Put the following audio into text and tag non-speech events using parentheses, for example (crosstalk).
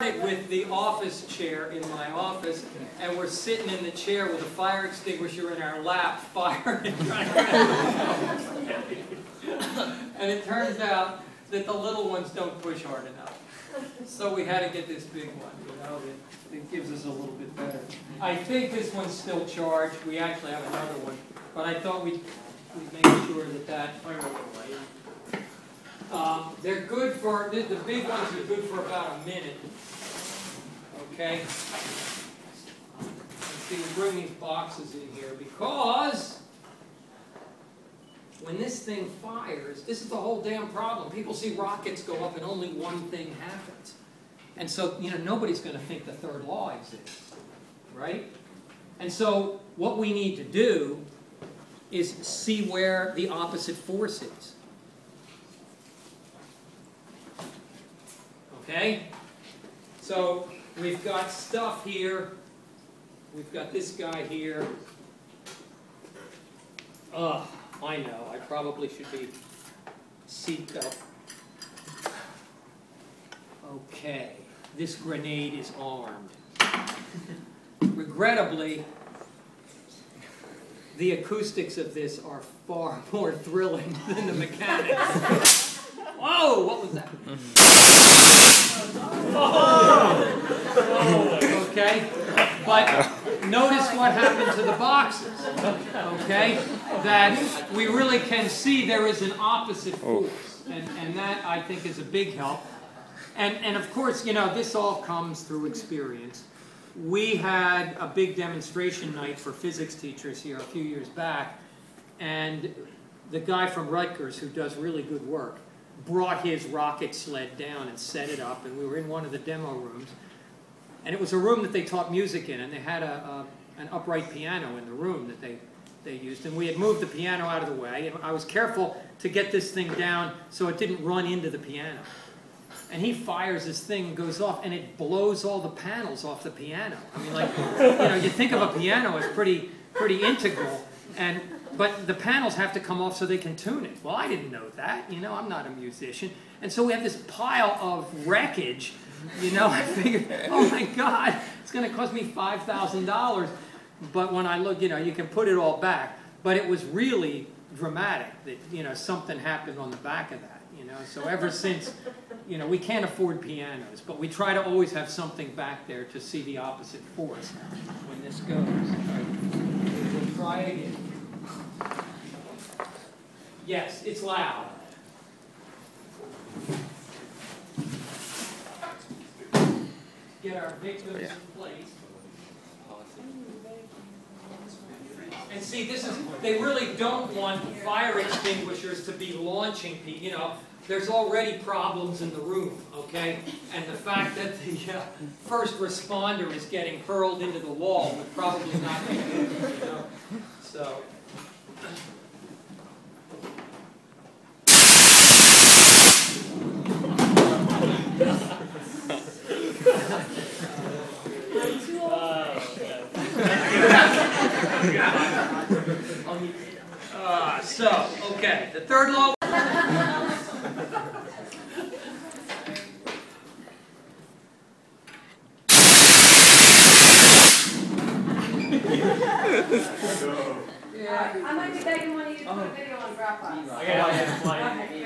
with the office chair in my office, and we're sitting in the chair with a fire extinguisher in our lap, (laughs) firing and it turns out that the little ones don't push hard enough. So we had to get this big one, you know, that, that gives us a little bit better. I think this one's still charged, we actually have another one, but I thought we'd, we'd make sure that that, um, they're good for, the, the big ones are good for about a minute. Okay? Let's see, we bring these boxes in here because when this thing fires, this is the whole damn problem. People see rockets go up and only one thing happens. And so, you know, nobody's going to think the third law exists, right? And so what we need to do is see where the opposite force is. Okay? So we've got stuff here. We've got this guy here. Ugh, I know. I probably should be seatbelt. Okay, this grenade is armed. Regrettably, the acoustics of this are far (laughs) more thrilling than the mechanics. (laughs) Whoa, what was that? (laughs) Oh, okay, but notice what happened to the boxes. Okay, that we really can see there is an opposite oh. force, and, and that I think is a big help. And, and of course, you know, this all comes through experience. We had a big demonstration night for physics teachers here a few years back, and the guy from Rutgers, who does really good work, brought his rocket sled down and set it up, and we were in one of the demo rooms. And it was a room that they taught music in, and they had a, a, an upright piano in the room that they, they used. And we had moved the piano out of the way, and I was careful to get this thing down so it didn't run into the piano. And he fires this thing and goes off, and it blows all the panels off the piano. I mean, like, you know, you think of a piano as pretty, pretty integral, and but the panels have to come off so they can tune it. Well, I didn't know that. You know, I'm not a musician. And so we have this pile of wreckage. You know, (laughs) I figured, oh my God, it's going to cost me $5,000. But when I look, you know, you can put it all back. But it was really dramatic that, you know, something happened on the back of that. You know, so ever (laughs) since, you know, we can't afford pianos, but we try to always have something back there to see the opposite force when this goes. We'll try again. Yes, it's loud. Get our victims in place. And see, this is, they really don't want fire extinguishers to be launching people, you know, there's already problems in the room, okay? And the fact that the uh, first responder is getting hurled into the wall would probably not be good, you know? So. Uh, so, okay, the third law. I might be begging one of you to put a video on Dropbox. Okay. Okay.